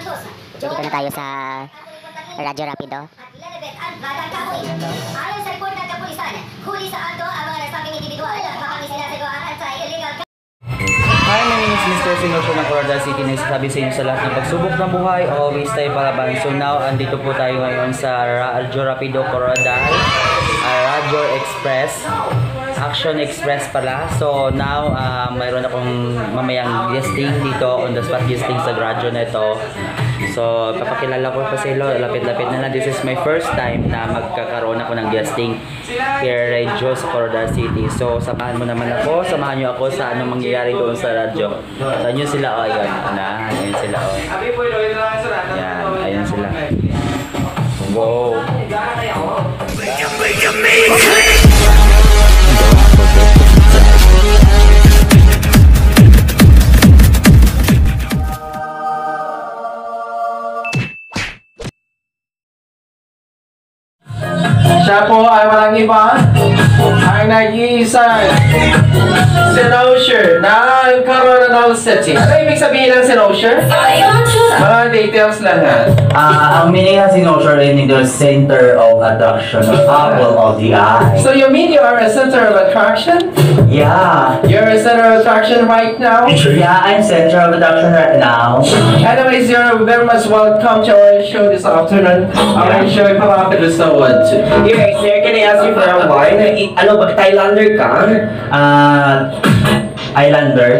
Dito na tayo sa Radyo Rapido. Ayon sa report ng kapulisan, huli sa ato ang mga nasabing individual at makami sila sa gawa at sa illegal Hi, my name is Mr. Sinosyo ng Coronadal City. Nagsasabi sa inyo sa lahat ng pagsubok ng buhay, always tayo palaban. So now, andito po tayo ngayon sa Radyo Rapido Coronadal, uh, Radyo Express, Action Express pala. So now, uh, mayroon akong mamayang guesting dito, on the spot guesting sa radyo na ito. So, papakilala ko pa sa ilo, lapit-lapit na lang. This is my first time na magkakaroon ako ng guesting here Radio sa Coronadal City. So, samahan mo naman ako, samahan niyo ako sa anong mangyayari doon sa radyo. So, yun sila, oh, ayan, na, ayan sila, oh. Yan, ayan sila. Go! Siya po ay walang iba ang nag-iisang Sinosure ng Coronadal City. Ano ibig sabihin ng Sinosure? Mga details lang ha. Ah, ang meaning ng sinosure in the center of attraction, the apple of the eye. So you mean you are a center of attraction? Yeah. You're a center of attraction right now? Yeah, I'm center of attraction right now. Anyways, you're very much welcome to our show this afternoon. Our show ay papapilo sa Wood. Yeah, sir, can I ask you for a while? I- Ano, ba, Thailander ka? Ah, Islander.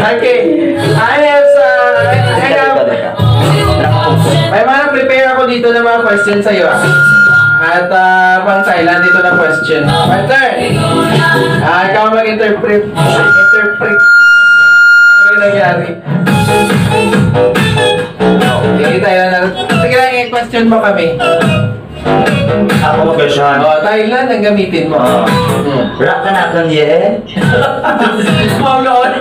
Okay. I have uh, I have May mga prepare ako dito ng mga questions sa'yo ah. At uh, pang Thailand, dito na question. Turn. Ah, ikaw mag-interpret. Interpret. Ano nangyari? Okay, Thailand na. Sige lang, i-question mo kami. Ako mag-question. Oh, Thailand ang gamitin mo. Oh. Hmm. Rock ka na kang yeah. Oh, Lord.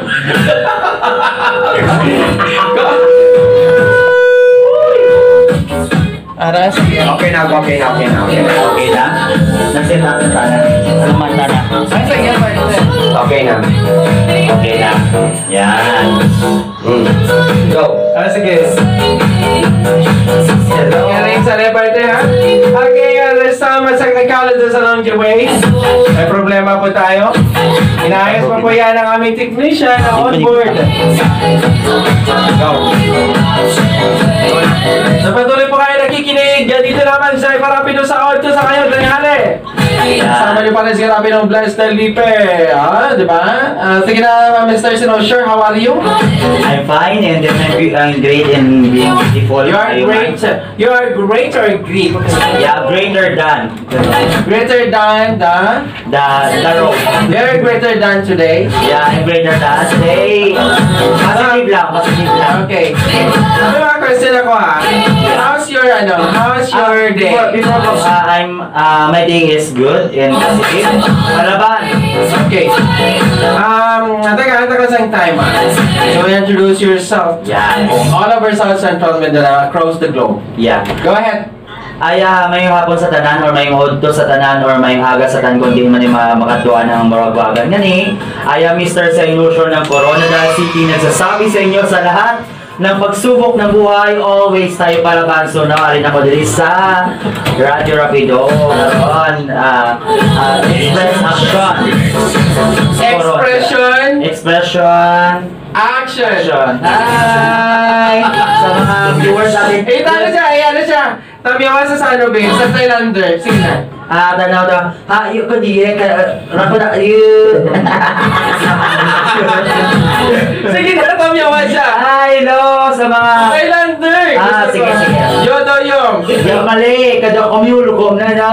Ara, sige. Okay na, okay na, okay na, okay na. Okay na? Nagsit natin tayo. Lumanta na. Ay, sige. Okay na. Okay na. Yan. Mm. Go. Ah, sige. Galing sa reparte ha? Okay, uh, there's some technicalities along the way. May problema po tayo. Inaayos pa po yan ang aming technician na on board. Go. So patuloy po kayo nakikinig. Dito naman sa Parapido sa audio sa kayo. Tanghali. Kasama niyo pala si Rapido Blast del Lipe. Ah, di ba? Ah, sige na, Mr. Sinosure, how are you? I'm fine and then I'm, great in being beautiful. You are I- great. You are great or great? Yeah, greater than Greater than the... the the rope. You're greater than today. Yeah, I'm greater than today. Positive lang, positive lang. Okay. Ano mga question ako ha? How's your ano? How's your Ah, day? Before, before uh, I'm, uh, my day is good and positive. Malaban. Okay. Um, teka, teka sa time ha. So introduce yourself. Yeah. All over South Central Mindanao, across the globe. Yeah. Go ahead. Ay, ah, mayong hapon sa tanan or mayong hodto sa tanan or mayong aga sa tanan kundi man yung makatuan ng maragwagan ngani. Ay, ah, Mr. sa ilusyon ng Coronadal City nagsasabi sa inyo sa lahat ng pagsubok ng buhay, always tayo palaban. So, nawarin ako dito sa Radio Rapido. Naroon, ah, ah, Express Action. Expression. Expression. Action. Action. Hi! Sa mga viewers natin. Eh, ano siya? Eh, ano siya? Tamiyawan sa Sano Bay, sa Thailander. Sige na. Ah, tanaw daw. Ha, yun ko di eh. Rako na, yun. Sige na, tamiyawan siya. Hi, hello sa mga... Thailander. Ah, sige, sige. Yodo yung. Yung mali, kada komyulukom na na.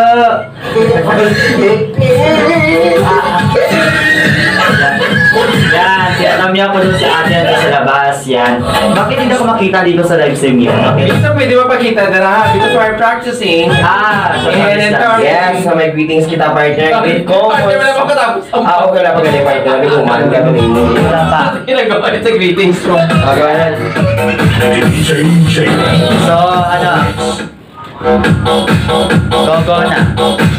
Yan, tinanam niya ko dun sa atin sa labas, yan. Bakit hindi ako makita dito sa live stream niyo? Okay. Dito pwede mapakita na ha, because we're practicing. Ah, so And then, yes. Yes, sa may greetings kita, partner. Greet ko. Partner, wala pa katapos. Ah, okay lang pag partner. Sabi ko, man ka rin. Wala pa. Ginagawa niya sa greetings ko. Ah, go ahead. So, ano? Go, go na.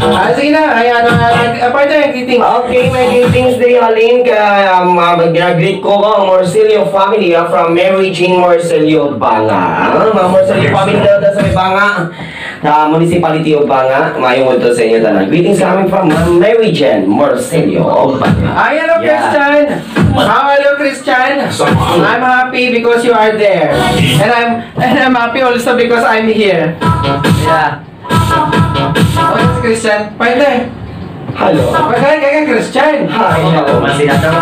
Ah, sige na. Ay, ano, uh, partner, greet greeting. Okay, my greetings day, Halin. Ka, um, uh, Mag-greet ko ang Morcelio family ah, from Mary Jean Morcelio Banga. Ah, Mga Morcelio family daw daw sa may Banga. Sa Municipality of Banga. Mayong ito sa inyo tanan. Greetings coming from Ma'am Mary Jean Morcelio Banga. Ay, hello, Yeah. Christian. How hello, Christian? I'm happy because you are there. And I'm and I'm happy also because I'm here. Yeah. Oh, yes, Christian. Pwede. Hello. Pwede kaya Christian. Hi, hello.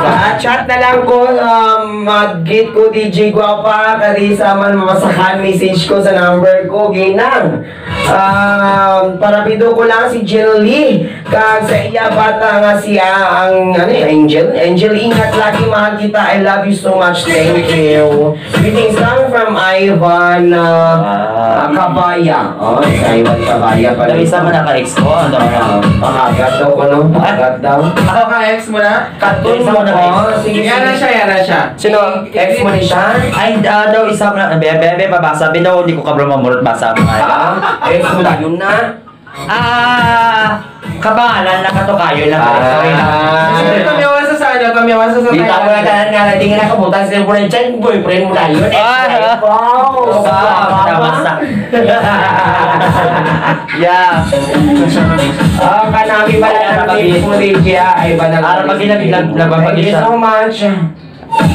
Ah, chat na lang ko, um, mag-get ko DJ Guapa, karisa man masakan message ko sa number ko, ginang. Um, parapido ko lang si Jill Lee, kag sa iya bata nga siya ang, ano eh, Angel. Angel, ingat lagi, mahal kita, I love you so much, thank you. Greetings lang from Ivan uh, Kabaya. Oh, sa Ivan Kabaya pala. Isa mo naka-ex ko. Ano Pakagat daw ko, no? Pakagat daw. Ako ka ex mo na? Katun mo ko. Sige, Yan na siya, yan na siya. Sino? Ex mo ni siya? Ay, ah, daw isa mo na. Bebe, bebe, babasa. Binaw, hindi ko kabro mamurot basa mo nga. Ah, ex mo na yun na. Ah, kabangalan na kato kayo lang. Ah. Na. Tamiyawan sa sa ano, tamiyawan sa sa Di ka mo na tanan nga, hindi nga nakabutan sa na dyan, boyfriend mo na yun. Ex mo na yun. Wow! Nabasa. Yeah. Ah, kanami ba na natin mo rin siya ay ba na Ara, pag ilag- ilag- nababagi Thank you siya. so much.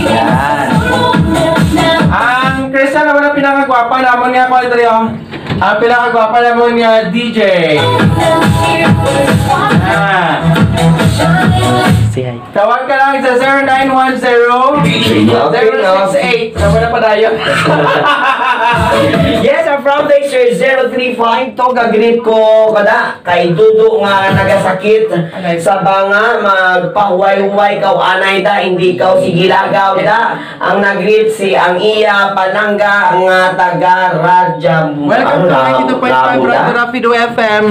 Yan. Ang Christian naman ang pinakagwapa naman nga ko ito yung ang pinakagwapa naman nga DJ. Ah. Say hi. Tawag ka lang sa 0910 068. Naman na pa tayo. Yes, I'm from Laser 035 to gagreet ko kada kay Dudu nga nagasakit sa banga magpahuway-huway kaw anay da hindi kaw sigilagaw da ang nagreet si ang iya panangga nga taga Radya Welcome to 92.5 Radio Rapido FM.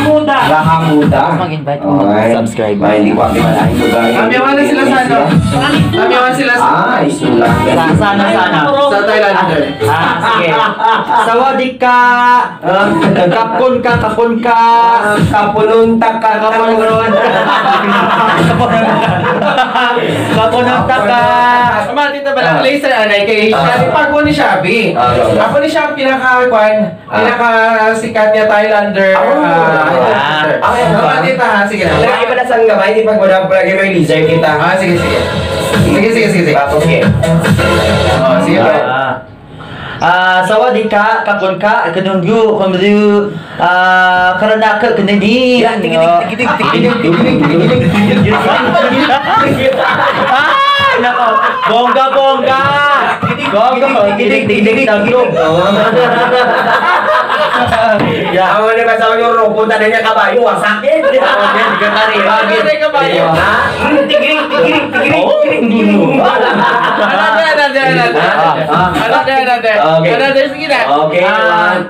Rahamuda Rahamuda Mag-invite mo Okay. ng subscriber. Ay, hindi ko ako malahin lugar Tamiyawan na sila sa ano. Tamiyawan sila sa... Ah, isulang Sa, sana, sana. Sa Thailand. Ah, sige. Sawadee ka. Kapon ka, kapon ka. Kapununtak ka Kapunon. Kapununta ka. Ama, dito ba lang laser anay kay Shabby pag ni Shabby. Ah, ah, ah. Ako ni Shabby pinaka-kwan, pinaka-sikat niya Thailander. Oh. Ah, Ah. Ama, dito ha, sige na. Lagi pa na sang gamay, di pag wala pa lagi may laser kita. Ah, sige, sige. Sige, sige, sige, sige. Tapos eh. Oh, sige, bro. Ah. Ah, sawadee ka, kapon ka, kanungyu, kumdu, ah, karana ka, kanini. Ya, tigidig, tigidig, tigidig, tigidig, tigidig, tigidig. Ah, nako. Bongga, bongga. Bongga, tigidig, tigidig, tagyo. Ya, ako na kasama yung robot na niya kabayo, wasakit. Okay, hindi ka karira. Bakit ka ba yun? Ha? Tigirig, tigirig, tigirig, tigirig. Another, another, another. Ah, ah. Another, another. Okay. Another, sige na. Okay, Ah, one.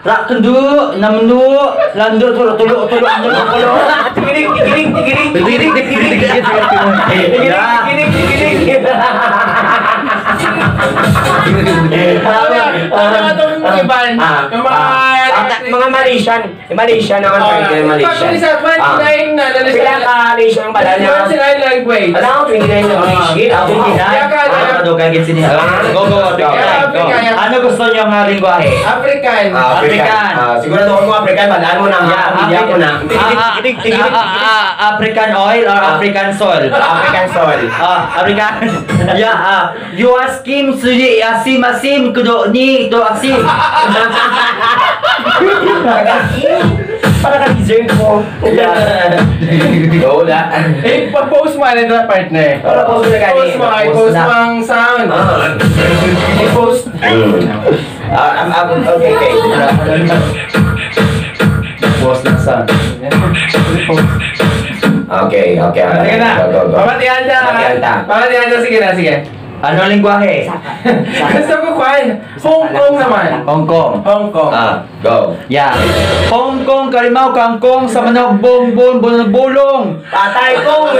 Rak kendu, namnu, landur tulo tulo tulo tulo tulo. Tigirig, tigirig, tigirig, tigirig, tigirig. Tigirig, Ya. tigirig, tigirig. Ano mga... ah, ah, mga Malaysian. Malaysian naman Oh, pwede, Malaysian. Pag isa, 29 na, nalis Pila ka Malaysian ang bala niya? 29 language. Alam ko, 29 na Malaysian. Ako, Kaya ka, Ano ka daw kagit sini? Go go go. go. Ano gusto niyo nga lingwahe? African. Ah, African. Ah, siguro ako mo African, balaan mo na. Yeah, Hindi ako na. Ah, ah, ah, ah, African oil or African soil? African soul. Ah, African. Ya, ah. You asking suji asim asim kudo ni to asim. Para ka deserve ko. Wala. Eh, pag-post mo ano na partner. Para post na gani. Post mo, ay post mo ang sound. Ah. I-post. Ah, um, um, okay, okay. Boss ng sun. Okay, okay. Sige na. Go, go, go. Pamatihan siya. Pamatihan ta. Pamatihan siya. Sige na, sige. Ano lingwahe? Gusto ko kwan. Hong Kong naman. Hong Kong. Hong Kong. Ah, go. Ya. Hong Kong kalimaw kangkong sa manok bongbong bunong bulong. Patay ko!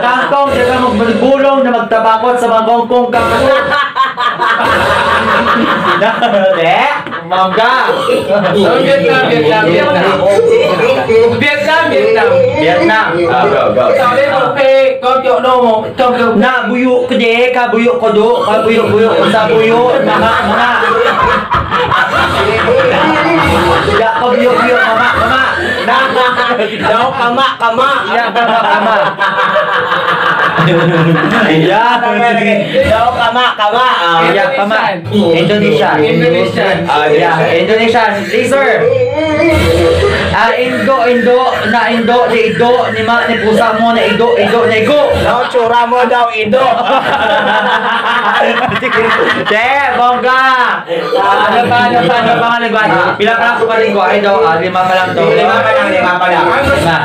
Kangkong sa mga bulong na magtabakot sa mga kongkong kangkong. Mangga! So, Vietnam, Vietnam, Vietnam. Vietnam, Vietnam. Vietnam. Ah, go, go. Sabi mo, kay, kau tiyo no mo, ikaw ka, Na buyo ko di, ka buyo ko do, ka buyo buyo sa buyo, mga mga. Ya ka buyo buyo mama mama. Na Daw kama, kama. ya kama kama. Ya Daw kama, kama. Ah, ya kama. Indonesia. Indonesian. Ah, Ya Indonesia. Laser. Ah Indo Indo na Indo ni Indo ni ma ni pusa mo na Indo Indo na Igo. Daw tsura mo daw, Indo. Che, bongga! Ah, ano pa, ano pa, ano pa nga lingwa? Pila pa lang ko pa lingwa? Ay daw, ah, lima pa lang to. Lima pa lang, lima pa lang. Lima.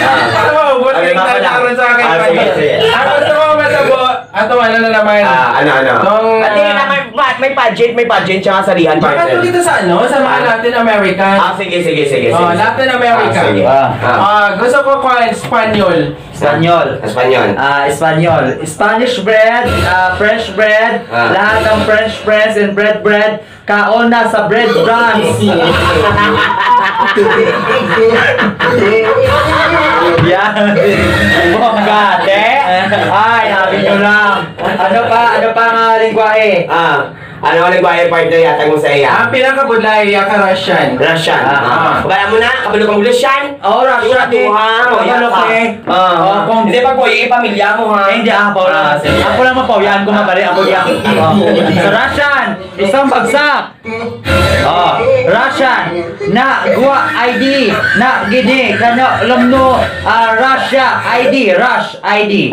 Ano, buwan Ah, ka lima pa lang. nagkakaroon sa akin. Ah, sige, sige. Ang gusto mo matabo, ato ano na naman. Ah, ano, ano? Nung, At hindi na may, may pageant, may pageant siya salihan Baka partner. to dito sa ano, sa mga Ah. Latin American. Ah, sige, sige, sige. Oh, sige. Latin America. Ah, sige. Ah. Ah. Ah, gusto ko ko Espanyol. Espanyol. Espanyol. Ah, Espanyol. Spanish bread, ah, French bread, Ah. lahat ng French breads and bread bread, kaona sa bread brands. Yan. Bongga, te. Ay, sabi nyo lang. Ano pa, ano pa nga lingwahe? Ah, ano ang nagbayad partner yata mo sa iya? Ang pinakabudlay ya ka Russian. Russian. Ah. Ah. Kaya mo na, kabalo kang Russian. Oh, Russia, Ito ha, Kabalo ka. Ah. Oh, kung Hindi pa po, yung pamilya mo ha. Eh, hindi ako lang. Ako lang mapawian ko mabali ako yan. Sa Russian, isang bagsak. Oh, Russian na gua ID na gini kano lamno ah, Russia ID Rush ID.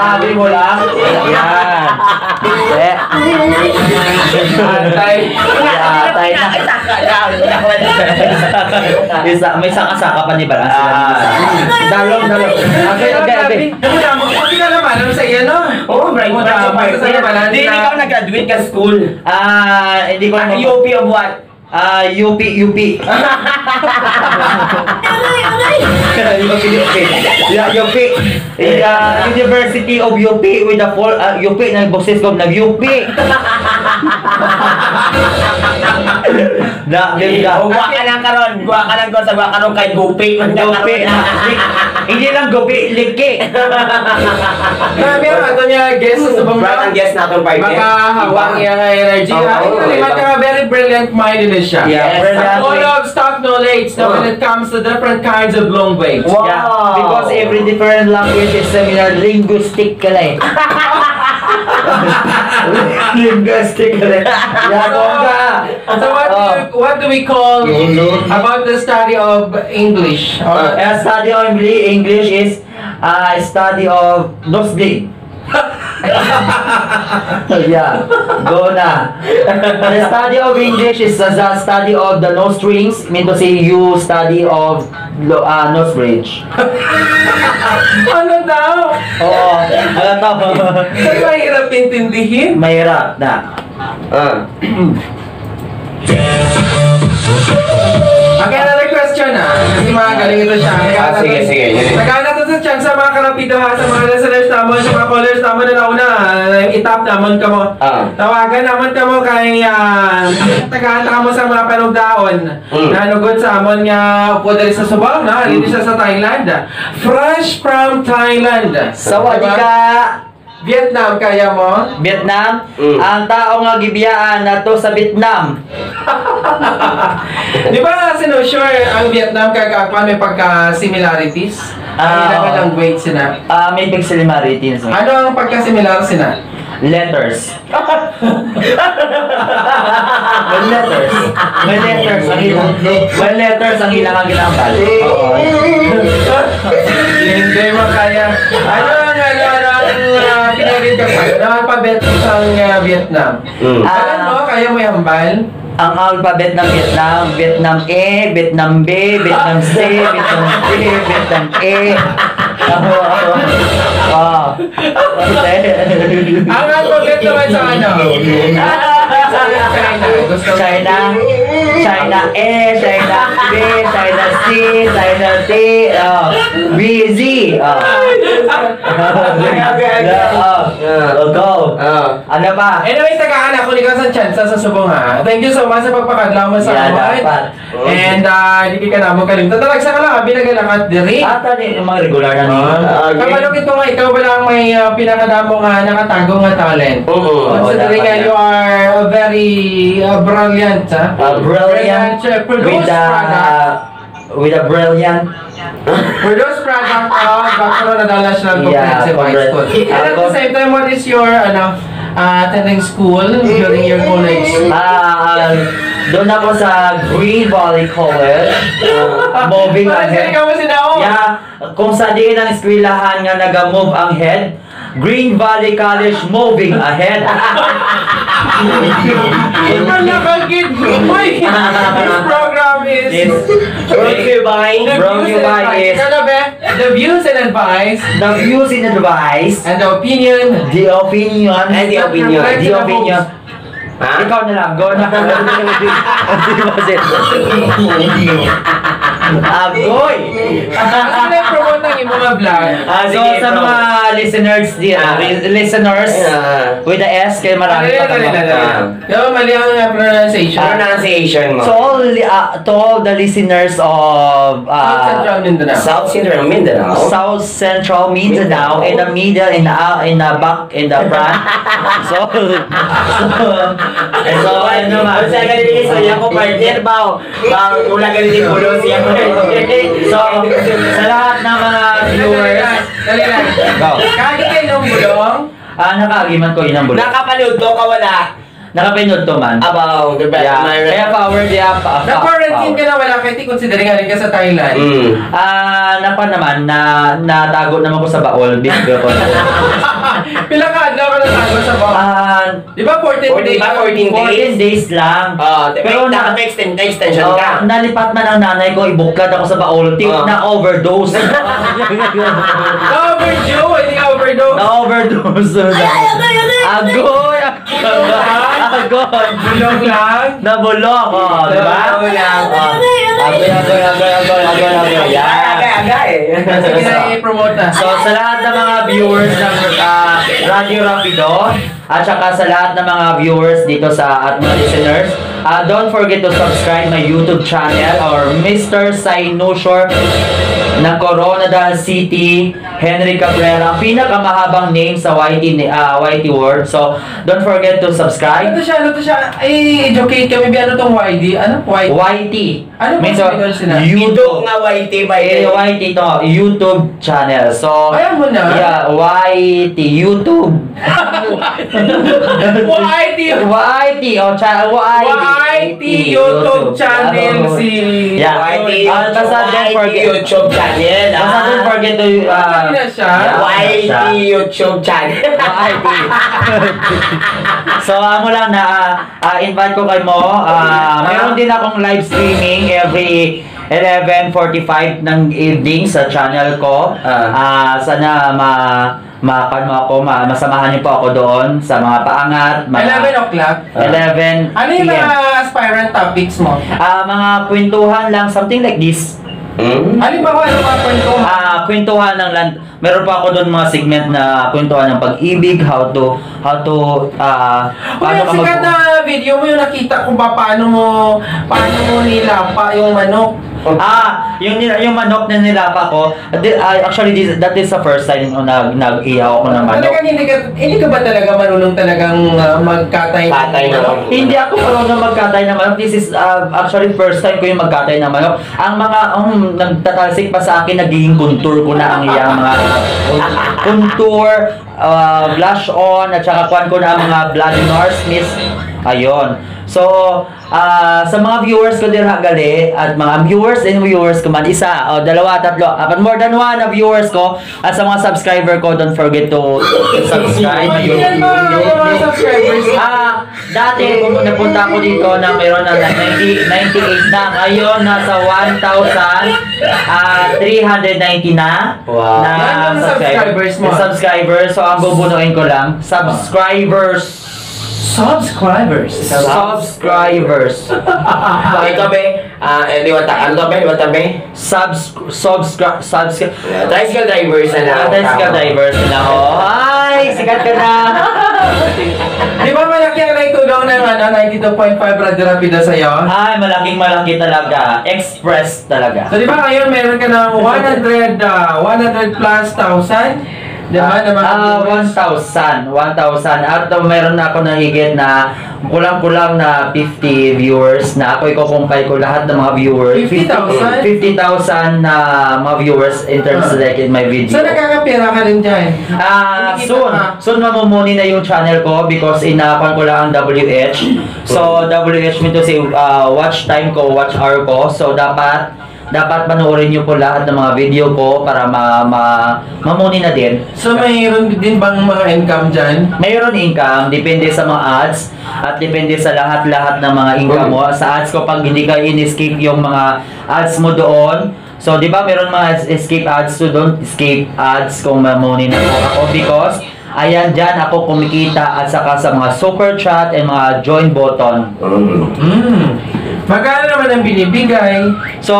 Sabi mo lang. Yan. Eh. Antay. Yatay na. Isa, may saka-saka pa ni Balas. Dalong, dalong. Okay, okay, okay. Hindi ka naman, ano sa iyo, no? Oo, na balan Hindi, na- ikaw nag-graduate ka school. Ah, hindi ko. UP of what? Ah, UP, UP. UP, UP. Yeah, UP. Yeah, University of UP with the full uh, UP na boses ko nag UP. na, ganda. Guwa ka lang karon, guwa ka lang ko sa guwa ka ron kay Gupi. Gupi. Hindi lang gupi, liki. Grabe ang ato niya guess sa Bright ang bangka. guest natin partner. Makahawang niya nga energy. Ay, kalimat ka very brilliant minded na siya. Yeah, brilliant. Full of stock knowledge na when Oh. it comes to different kinds of long waves. Wow. Yeah, because every different language is similar linguistic ka lang. linguistic ka lang. Yeah. So what do, Oh. you, what do we call about the study of English? Oh, or, A study of English, English is a study of nosebleed. Yeah, go na. The study of English is the study of the nose strings. Mean to say you study of lo- uh, nose bridge. ano daw? Oo, alam to. Saan mahirap intindihin? Mahirap na. Ah. Okay, another question ah. Kasi mga galing ito siya. Ah, sige, sige. Yun. Nagana to sa chance karapito ha, sa mga listeners naman, sa mga callers naman na nauna, ah, itap naman ka mo. Ah. Tawagan naman ka mo kay uh, tagahanta ka mo sa mga panugdaon Mm. na nugod sa amon nga upo dali sa Subaw na, dito siya sa Thailand. Fresh from Thailand. Sawadee Diba? Vietnam kaya mo? Vietnam, Mm. ang tao nga gibiyaan na to sa Vietnam. Di ba sinusure ang Vietnam kagakpan may pagka-similarities? Ah, Ang oo. ilang language sina. Ah, may big similarities. Ano ang pagka-similar sina? Letters. May letters. May letters ang ilang. May letters ang ilang ang ginambal. Oo. Hindi mo kaya. Ano ang ano, ang alphabet ng uh, Vietnam? Mm. Ah. Alam mo, kaya mo hambal? Ang alphabet ng Vietnam, Vietnam A, Vietnam B, Vietnam C, Vietnam C, Vietnam E. Oo, oo. Oo. Ang alphabet naman sa ano? China. China, China A, China B, China C, China T, oh, B, Z. Oh. oh, go. Ah. Ano ba? Anyway, tagaan ako ni Kasan Chansa sa subong ha. Thank you so much sa pagpakadlaw mo sa Yeah, dapat. And uh, hindi ka na mo kalimtan. Talagsa ka lang, abi nagalakat diri. Ata ni yung mga regular na Ah, nito. okay. Kamalog ito nga, ikaw ba lang may uh, pinakadamo nga nakatago nga talent? Oo. Considering nga you are uh, very uh, brilliant, ha? Uh, brilliant uh, with a product. with a brilliant Produce product of Nadal National Yeah, Comprehensive High School. And at the same time, what is your, ano, uh, attending school during your college? Ah, doon ako sa Green Valley College. Uh, moving Parang ahead. ikaw mo sinao. Yeah, kung sa diin ang eskwelahan nga naga-move ang head, Green Valley College moving ahead. Iba nakagit Uy! This program is... Brought to you by Brought views you by is-? The views and advice the views and advice, and the opinion the opinion, And the opinion. the opinion. Ha? Ikaw na lang, go na. Hindi si- Agoy! Ano na promote ang imong mga vlog? Ah, So sige, sa bro. mga listeners, di, Ah. li- listeners Ah. with the S, kaya marami pa kami. Yo, mali ang uh, pronunciation. Pronunciation mo. So all, ah, to all the listeners of South uh, Central Mindanao. South Central Mindanao. South Central Mindanao, in the middle, in the uh, in the back, in the front. so, so, so ano naman. Sa ganili sa iya ko partner ba? Wala ganili ko siya ko. So, sa lahat ng mga viewers, Dali lang. Go. Kagi kayo ng bulong. ah, nakaagiman ko inang bulo. Nakapanood to ka wala. Nakapinood to man. About the best Yeah, kaya power di up. Na-quarantine ka na wala kahit considering nga rin ka sa Thailand. Mm. Ah, napa naman na natago naman ko sa baol video ko. Pila ka na sa bawah. Ah, Di ba 14 14 days? ba 14 14 days lang. Ah, Pero pero na- naka-extend na extension Oh, ka. nalipat man ang nanay ko, ibuklad ako sa baol. Tip Ah. na overdose. Na-overdue, hindi ka overdose. na overdose. Agoy! Agoy! Bulong lang. Nabulok, oh, di ba? Bulong lang. Oh, Agoy, agoy, agoy, agoy, agoy, agoy. Yeah. Agay-agay. Sige na i-promote na. So sa lahat ng mga viewers ng ah, Radio Rapido at saka sa lahat ng mga viewers dito sa at mga listeners, ah, don't forget to subscribe my YouTube channel or Mr. Sinushore ng Coronadal City, Henry Cabrera, ang pinakamahabang name sa YT, ah, YT World. So, don't forget to Ano subscribe. to siya? Ano to siya? Ay, educate kami. Ano tong YD? Ano? YD? YT. Ano ba sila? Ito YouTube. nga YT ba Eh, yun? YT to, YouTube channel. So, Ayaw mo na? Yeah, YT, YouTube. YD! YT, oh, cha YT. YT YouTube channel si... Yeah. YT Ah, basta don't YT forget. YouTube channel. Basta don't ah. forget to... Uh, Ano na siya? YT YouTube channel. YT. so, amo lang na ah, invite ko kay mo. Ah, meron din akong live streaming every 11.45 ng evening sa channel ko. Ah, sana ma makan mo ako, ma masamahan niyo po ako doon sa mga paangat. Mga 11 o'clock. 11 Ano yung PM. mga aspirant topics mo? Ah, mga kwentuhan lang, something like this. Hmm? Halimbawa, ano mga kwento mo? Ah, kwentuhan ng land. Meron pa ako doon mga segment na kwentuhan ng pag-ibig, how to how to ah Kung paano ka sikat mag na video mo yung nakita kung ba paano mo paano mo nilapa yung manok. Ah, yung yung manok na nilapa ko. di- ah, actually this, that is the first time na nag-ihaw ako ng manok. Talagang hindi ka, hindi ka ba talaga marunong talagang uh, magkatay ng Katay ng manok? Hindi ako marunong magkatay ng manok. This is ah, actually first time ko yung magkatay ng manok. Ang mga um, nagtatalsik pa sa akin, nagiging contour ko na ang iyang mga contour, ah, blush on, at saka kuhan ko na ang mga blood nurse miss. Ayun. So, ah, sa mga viewers ko din gali, at mga viewers and viewers ko man, isa, o dalawa, tatlo, apat, more than one na viewers ko, at sa mga subscriber ko, don't forget to subscribe. Ay, yan ba ang mga subscribers? Ah, dati kung napunta ako dito na mayroon na 90, 98 na. Ngayon nasa 1,390 na. Wow. Na Yan yung subscribers mo. Subscribers. So ang bubunuin ko lang, subscribers. Subscribers. Subscribers. Ito be, ah, eh, di wata, ano be, di wata be? Subs subscribe subscribe Tricycle drivers na lang. Tricycle drivers na oh. Ay, sikat ka na. Di ba malaki ang naitulong ng ano, 92.5 Radio Rapido sa'yo? Ay, malaking malaki talaga. Express talaga. So di ba ngayon meron ka ng 100, ah, 100 plus thousand? Di ba? Na mga Ah, viewers? 1,000. 1,000. At uh, meron na ako na higit na kulang-kulang na 50 viewers na ako ikukumpay ko lahat ng mga viewers. 50,000? 50,000 na mga viewers in terms Ah. like in my video. So nakakapira ka rin dyan? Ah, Kumikita soon. ka? Soon mamumuni na yung channel ko because inapan ko lang ang WH. So, WH mean to say, uh, watch time ko, watch hour ko. So, dapat dapat panoorin niyo po lahat ng mga video ko para ma, ma mamuni na din. So mayroon din bang mga income dyan? Mayroon income, depende sa mga ads at depende sa lahat-lahat ng mga income mo. Sa ads ko, pag hindi ka in-escape yung mga ads mo doon, so di ba meron mga escape ads to don't escape ads kung mamuni na po ako because ayan dyan ako kumikita at saka sa mga super chat and mga join button. Hmm. Magkano naman ang binibigay? So,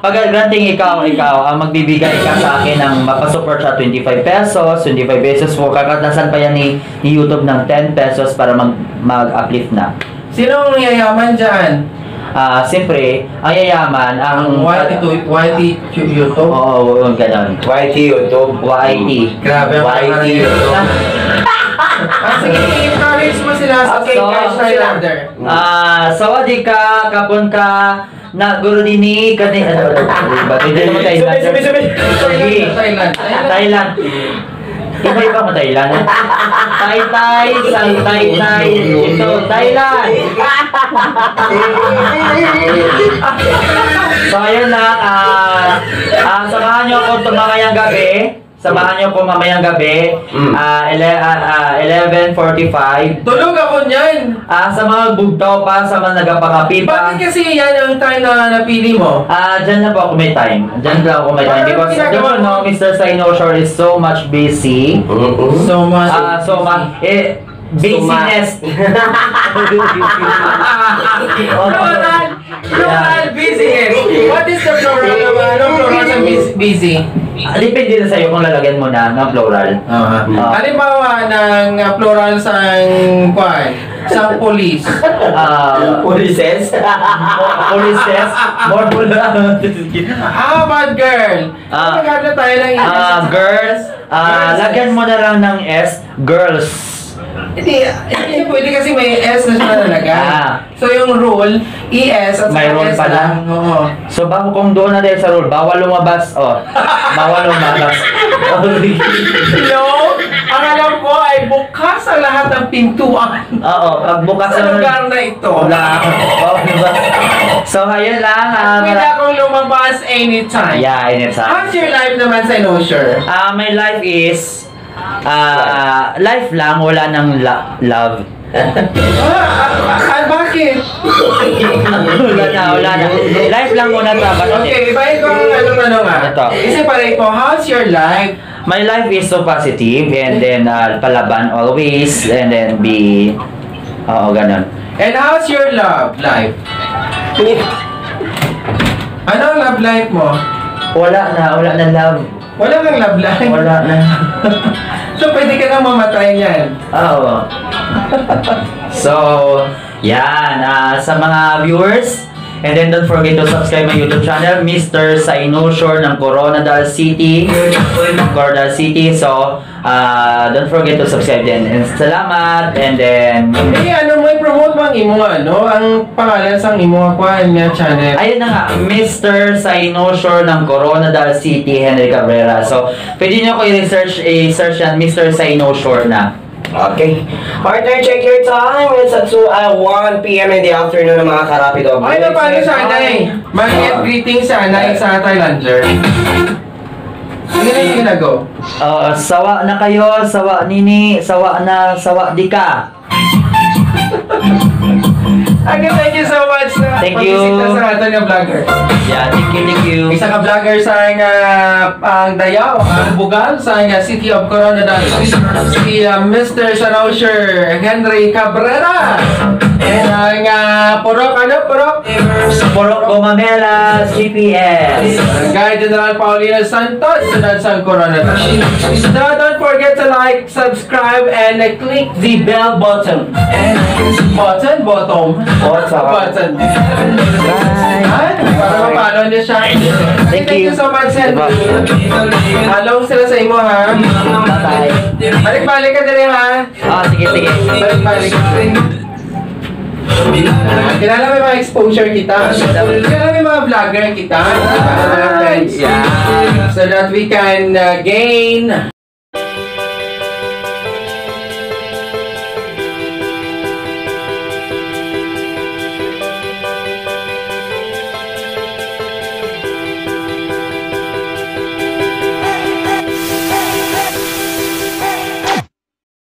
pag granting ikaw, ikaw, ang magbibigay ka sa akin ng mapa-super chat 25 pesos, 25 pesos mo, kakatasan pa yan ni, ni YouTube ng 10 pesos para mag, mag-uplift na. Sinong yayaman dyan? Ah, siyempre, ang yayaman, ang... Ang YT to YT YouTube? Oo, oh, ganon. YT YouTube. YT. Grabe ang YT YouTube. Ah, sige, encourage mo sila sa Okay, So, Cash Highlander. Ah, sawadee ka, kapon ka, na guru dini, kani, ano, ba, hindi tayo. Subi, subi, subi. Sige. Thailand. Thailand. Iba iba mo Thailand. Tay tay, san tay tay. Ito Thailand. So ayun lang, ah, ah, samahan niyo ako ito mamayang gabi. Samahan niyo ko mamayang gabi. Mm. Ah, ele- ah, ah, 11.45. Tulog ako niyan. Ah, sa mga bugtaw pa, sa mga nagapangapi pa. Bakit kasi yan ang time na napili mo? Ah, dyan na po ako may time. Dyan lang ako may time. Because, ba, no, mo? Mr. Sino Shore is so much busy. So much. Ah, so much. Eh, busyness. Plural! Plural business! What is the plural of anong plural sa bus- busy? Ah, Depende na sa'yo kung lalagyan mo na ng plural. Ah. Halimbawa ng uh, plural sa kwan, sa police. Ah, Polices? polices, more plural. How about girl? Ah. Magkano tayo ng Ah, girls, ah, lagyan mo na lang ng S, girls. Hindi, hindi pwede kasi may S na siya nalagay. Ah. So yung rule, ES at May saka rule S pala. lang. Oo. So, bako kung doon na tayo sa rule, bawal lumabas. Oh, bawal lumabas. No, ang alam ko ay bukas ang lahat ng pintuan Oo, pagbukas sa na lugar na ito. Wala. Bawal lumabas. So, ayun lang. ah, Pwede mara- akong lumabas anytime. Yeah, anytime. How's your life naman sa Inosure? Ah, my life is ah life lang, wala nang la- love. Ah, ah, ah, bakit? wala na, wala na. Life lang muna dapat. Okay, ibahin ko ang ano tanong ah. Ito. Kasi pare ko, how's your life? My life is so positive and then ah, palaban always and then be Oo, ganun. And how's your love life? Ano ang love life mo? Wala na, wala na love. Wala kang love life? Wala na. So pwede ka na mamatay niyan. Oo. so, yan. ah, sa mga viewers, and then don't forget to subscribe my YouTube channel, Mr. Saino Shore ng Coronadal City. Coronadal City. So, ah, don't forget to subscribe din. And salamat. And then, Eh, ano mo, i-promote mo ang imo, ano? Ang pangalan sa imo ako, niya channel. ayun na nga, Mr. Saino Shore ng Coronadal City, Henry Cabrera. So, pwede nyo ko i-research, i-search yan, Mr. Saino Shore na. Okay. Partner, check your time. It's at two, uh, 1 p.m. in the afternoon ng mga karapido. Ay, na paano sa anay? Mag-get greeting sa anay sa Thailander. Sige na, sige na, go. Uh, sawa na kayo, sawa nini, sawa na, sawa di ka. Okay, thank you so much sa Thank you. pagbisita sa ato nga vlogger. Yeah, thank you, thank you. Isa ka vlogger sa nga ang Dayaw, ang Bugal sa nga City of Coronadal. Si uh, Mr. Sanauser Henry Cabrera. And ang uh, Purok, ano? Purok? Porok Gomamela, CPS. Ang Guy General Paulino Santos, sa Coronadal. So don't forget to like, subscribe, and uh, click the bell button. Button? Bottom? Button. Ay, para mapalo niya siya. Thank Thank you so much, Sen. Diba? Hello sila sa imo, ha? Bye-bye. Balik-balik ka din, ha? Ah, sige, sige. Balik-balik. Ah, Kilala mo yung mga exposure kita. Kilala mo yung mga vlogger kita. Mga friends. Yeah. So that we can uh, gain